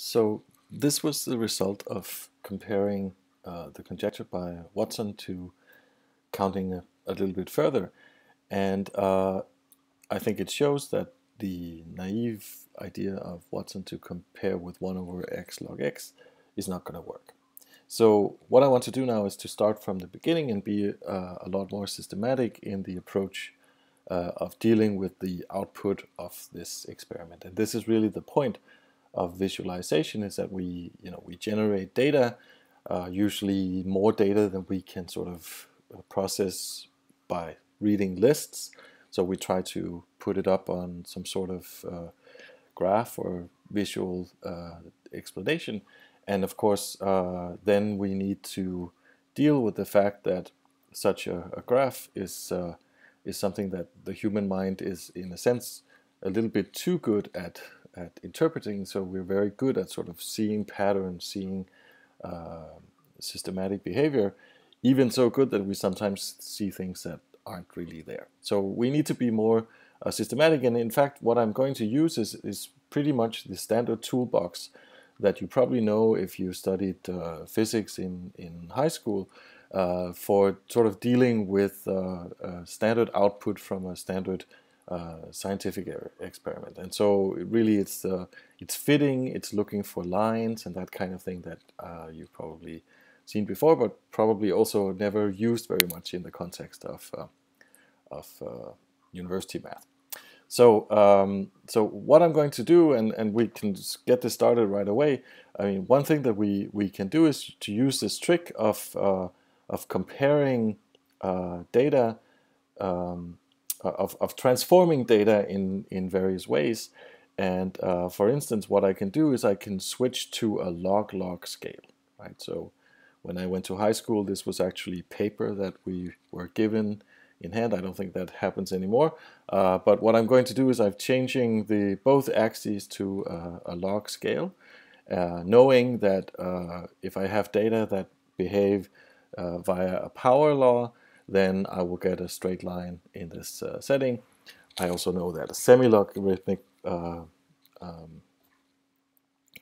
So this was the result of comparing uh, the conjecture by Watson to counting a, a little bit further. And uh, I think it shows that the naive idea of Watson to compare with 1 over x log x is not going to work. So what I want to do now is to start from the beginning and be uh, a lot more systematic in the approach uh, of dealing with the output of this experiment. And this is really the point of visualization is that we, you know, we generate data, uh, usually more data than we can sort of uh, process by reading lists. So we try to put it up on some sort of uh, graph or visual uh, explanation. And of course, uh, then we need to deal with the fact that such a, a graph is uh, is something that the human mind is, in a sense, a little bit too good at at interpreting. So we're very good at sort of seeing patterns, seeing uh, systematic behavior, even so good that we sometimes see things that aren't really there. So we need to be more uh, systematic. And in fact, what I'm going to use is, is pretty much the standard toolbox that you probably know if you studied uh, physics in, in high school uh, for sort of dealing with uh, standard output from a standard uh, scientific experiment. And so really it's uh, it's fitting, it's looking for lines and that kind of thing that uh, you've probably seen before, but probably also never used very much in the context of uh, of uh, university math. So um, so what I'm going to do, and, and we can get this started right away. I mean, one thing that we, we can do is to use this trick of of comparing data um, of, of transforming data in, in various ways. And uh, for instance, what I can do is I can switch to a log-log scale, right? So when I went to high school, this was actually paper that we were given in hand. I don't think that happens anymore. Uh, but what I'm going to do is I'm changing the both axes to uh, a log scale, uh, knowing that uh, if I have data that behave via a power law, then I will get a straight line in this uh, setting. I also know that a semi-logarithmic uh, um,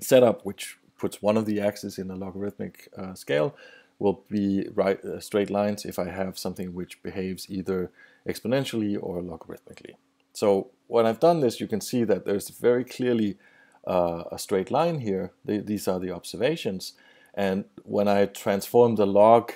setup, which puts one of the axes in a logarithmic uh, scale, will be right uh, straight lines if I have something which behaves either exponentially or logarithmically. So when I've done this, you can see that there's very clearly uh, a straight line here. these are the observations. And when I transform the log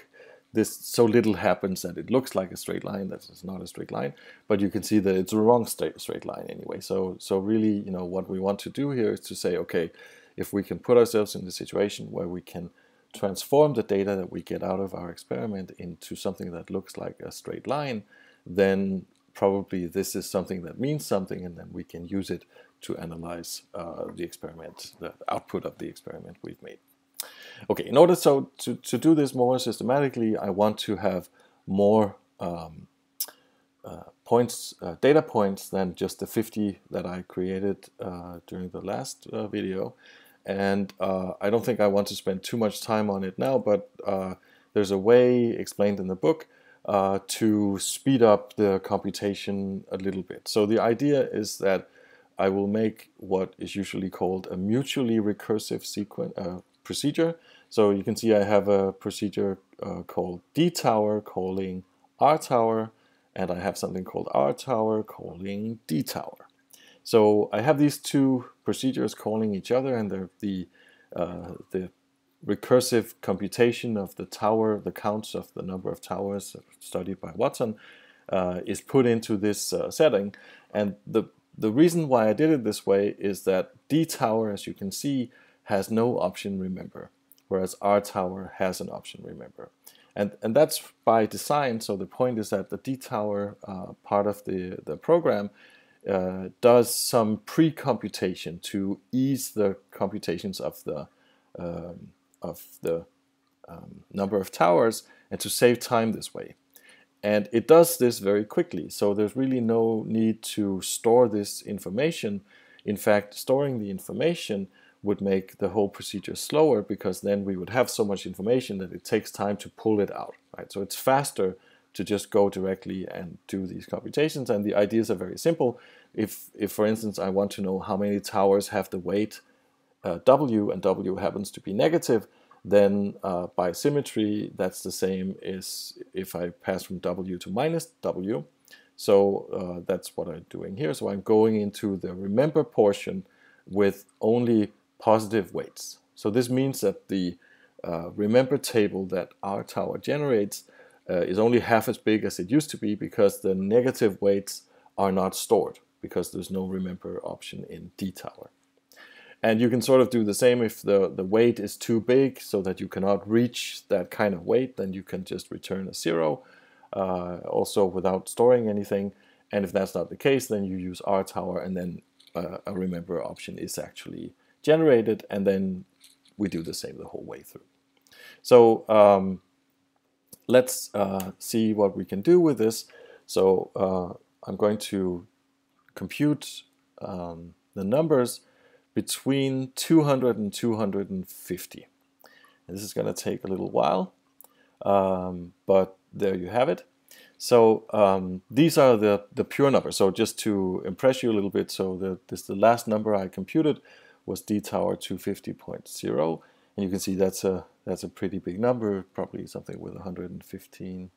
this so little happens that it looks like a straight line that is not a straight line but you can see that it's a wrong straight, straight line anyway. So so really you know what we want to do here is to say okay if we can put ourselves in the situation where we can transform the data that we get out of our experiment into something that looks like a straight line then probably this is something that means something and then we can use it to analyze uh, the experiment the output of the experiment we've made Okay, in order so to, to do this more systematically, I want to have more um, uh, points, uh, data points than just the 50 that I created uh, during the last uh, video. And uh, I don't think I want to spend too much time on it now, but uh, there's a way explained in the book to speed up the computation a little bit. So the idea is that I will make what is usually called a mutually recursive sequence procedure. So you can see I have a procedure uh, called D tower calling R tower, and I have something called R tower calling D tower. So I have these two procedures calling each other, and they're the uh, the recursive computation of the tower, the counts of the number of towers studied by Watson, uh, is put into this uh, setting. And the the reason why I did it this way is that D tower, as you can see, has no option remember, whereas R tower has an option remember. And, and that's by design, so the point is that the D tower uh, part of the, the program uh, does some pre-computation to ease the computations of the, um, of the um, number of towers and to save time this way. And it does this very quickly, so there's really no need to store this information. In fact, storing the information would make the whole procedure slower because then we would have so much information that it takes time to pull it out, right? So it's faster to just go directly and do these computations. And the ideas are very simple. If, if for instance, I want to know how many towers have the weight uh, w and w happens to be negative, then uh, by symmetry, that's the same as if I pass from w to minus w. So uh, that's what I'm doing here. So I'm going into the remember portion with only positive weights. So this means that the uh, remember table that R tower generates uh, is only half as big as it used to be because the negative weights are not stored because there's no remember option in D tower. And you can sort of do the same if the, the weight is too big so that you cannot reach that kind of weight, then you can just return a zero, uh, also without storing anything. And if that's not the case, then you use R tower and then uh, a remember option is actually generated and then we do the same the whole way through. So um, let's uh, see what we can do with this. So uh, I'm going to compute um, the numbers between 200 and 250. And this is going to take a little while, um, but there you have it. So um, these are the, the pure numbers. So just to impress you a little bit, so the, this is the last number I computed was d tower 250.0, and you can see that's a that's a pretty big number, probably something with 115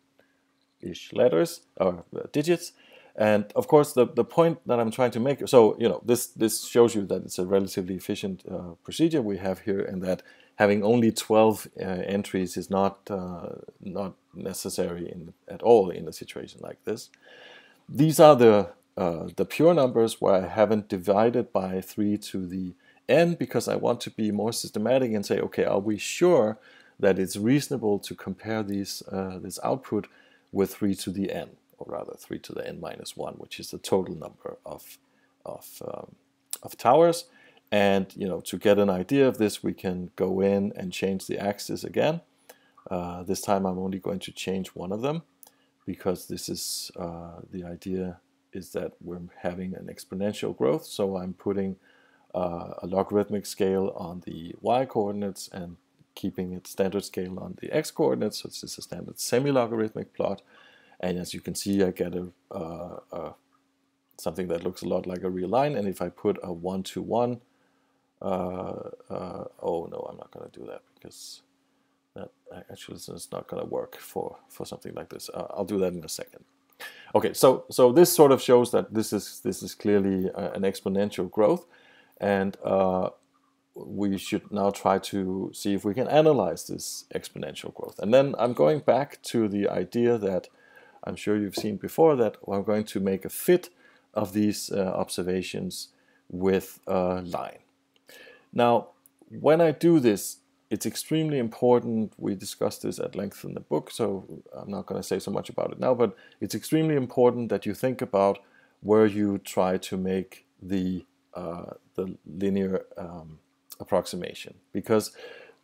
ish letters or uh, digits. And of course, the, the point that I'm trying to make, so, you know, this, this shows you that it's a relatively efficient uh, procedure we have here and that having only 12 uh, entries is not, uh, not necessary in, at all in a situation like this. These are the, uh, the pure numbers where I haven't divided by 3 to the n because I want to be more systematic and say, okay, are we sure that it's reasonable to compare these, uh, this output with 3 to the n? or rather 3 to the n minus 1, which is the total number of, of, um, of towers. And you know, to get an idea of this, we can go in and change the axis again. Uh, this time I'm only going to change one of them because this is uh, the idea is that we're having an exponential growth. So I'm putting uh, a logarithmic scale on the y coordinates and keeping it standard scale on the x coordinates. So this is a standard semi-logarithmic plot. And as you can see, I get a, uh, something that looks a lot like a real line. And if I put a one-to-one, uh, uh, oh no, I'm not going to do that because that actually is not going to work for, for something like this. Uh, I'll do that in a second. Okay, so so this sort of shows that this is this is clearly an exponential growth, and uh, we should now try to see if we can analyze this exponential growth. And then I'm going back to the idea that I'm sure you've seen before that I'm going to make a fit of these uh, observations with a line. Now, when I do this, it's extremely important. We discussed this at length in the book, so I'm not going to say so much about it now, but it's extremely important that you think about where you try to make the, uh, the linear um, approximation because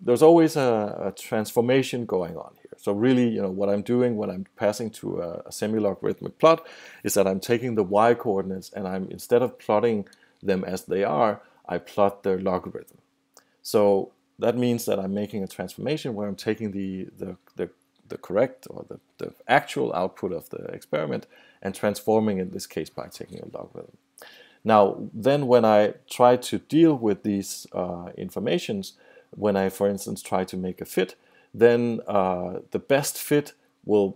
there's always a, a, transformation going on here. So really, you know, what I'm doing when I'm passing to a, a semi-logarithmic plot is that I'm taking the y coordinates and I'm instead of plotting them as they are, I plot their logarithm. So that means that I'm making a transformation where I'm taking the, the, the, the correct or the, the actual output of the experiment and transforming in this case by taking a logarithm. Now, then when I try to deal with these uh, informations, when I, for instance, try to make a fit, then uh, the best fit will,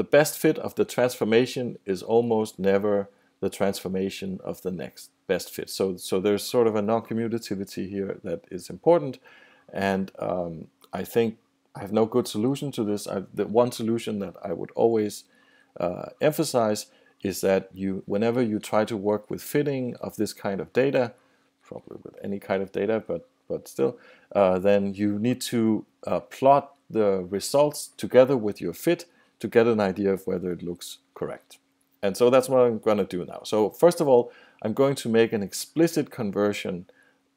the best fit of the transformation is almost never the transformation of the next best fit. So, so there's sort of a non-commutativity here that is important, and um, I think I have no good solution to this. I, the one solution that I would always uh, emphasize is that you, whenever you try to work with fitting of this kind of data, probably with any kind of data, but but still, uh, then you need to uh, plot the results together with your fit to get an idea of whether it looks correct. And so that's what I'm going to do now. So first of all, I'm going to make an explicit conversion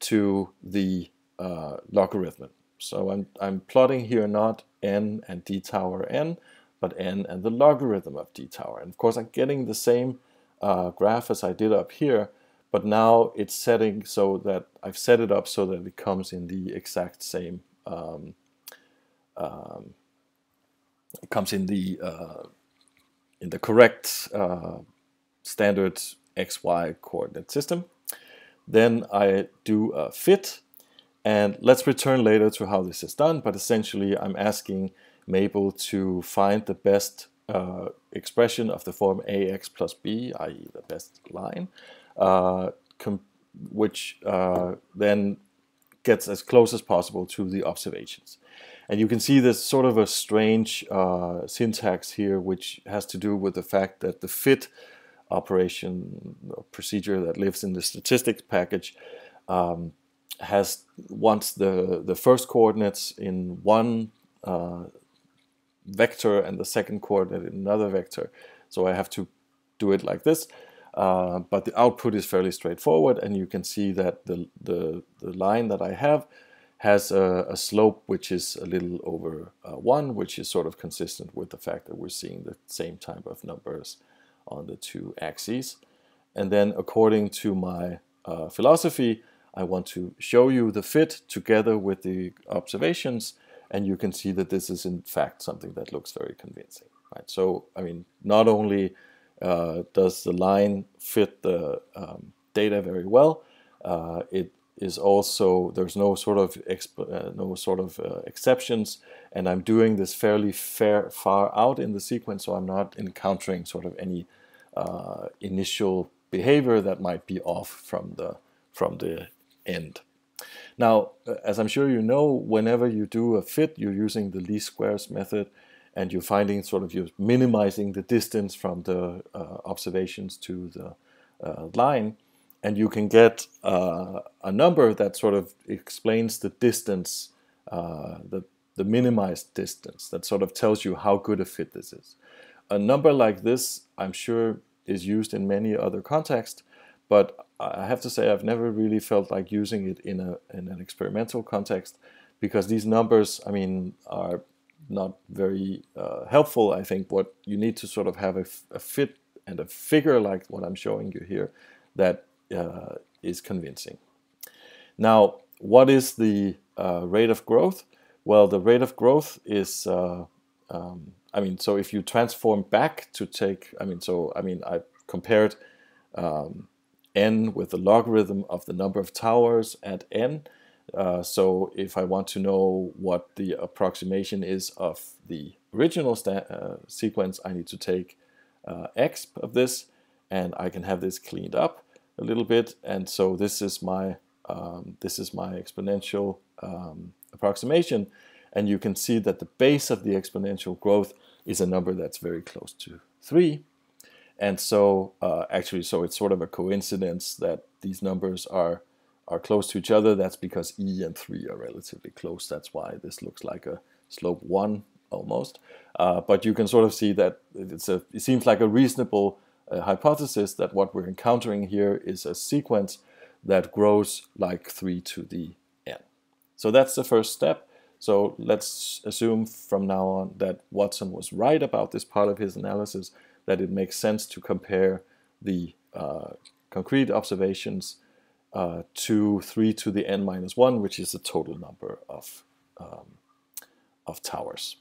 to the uh, logarithm. So I'm, I'm plotting here not n and d tower n, but n and the logarithm of d tower. And of course, I'm getting the same uh, graph as I did up here, but now it's setting so that I've set it up so that it comes in the exact same um, um, it comes in the uh, in the correct uh, standard XY coordinate system. Then I do a fit, And let's return later to how this is done, but essentially I'm asking Maple to find the best uh, expression of the form ax plus b, i.e. the best line, uh, which uh, then gets as close as possible to the observations. And you can see there's sort of a strange uh, syntax here, which has to do with the fact that the fit operation procedure that lives in the statistics package um, has wants the the first coordinates in one uh, vector and the second coordinate in another vector. So I have to do it like this. Uh, but the output is fairly straightforward, and you can see that the the, the line that I have has a, a, slope which is a little over uh, 1, which is sort of consistent with the fact that we're seeing the same type of numbers on the two axes. And then according to my uh, philosophy, I want to show you the fit together with the observations, and you can see that this is in fact something that looks very convincing. Right? So, I mean, not only uh, does the line fit the um, data very well, uh, it is also there's no sort of uh, no sort of uh, exceptions and I'm doing this fairly fair, far out in the sequence so I'm not encountering sort of any uh, initial behavior that might be off from the from the end. Now as I'm sure you know whenever you do a fit you're using the least squares method and you're finding sort of you're minimizing the distance from the uh, observations to the uh, line and you can get uh, a number that sort of explains the distance, uh, the, the minimized distance, that sort of tells you how good a fit this is. A number like this, I'm sure, is used in many other contexts, but I have to say I've never really felt like using it in, a, in an experimental context because these numbers, I mean, are not very uh, helpful. I think what you need to sort of have a, a fit and a figure like what I'm showing you here that uh, is convincing. Now, what is the uh, rate of growth? Well, the rate of growth is, uh, um, I mean, so if you transform back to take, I mean, so, I mean, I compared um, n with the logarithm of the number of towers at n. Uh, so if I want to know what the approximation is of the original uh, sequence, I need to take uh, x of this, and I can have this cleaned up a little bit. And so this is my um, this is my exponential um, approximation. And you can see that the base of the exponential growth is a number that's very close to 3. And so uh, actually, so it's sort of a coincidence that these numbers are are close to each other. That's because e and 3 are relatively close. That's why this looks like a slope 1 almost. Uh, but you can sort of see that it's a, it seems like a reasonable a hypothesis that what we're encountering here is a sequence that grows like 3 to the n. So that's the first step. So let's assume from now on that Watson was right about this part of his analysis, that it makes sense to compare the uh, concrete observations uh, to 3 to the n minus 1, which is the total number of, um, of towers.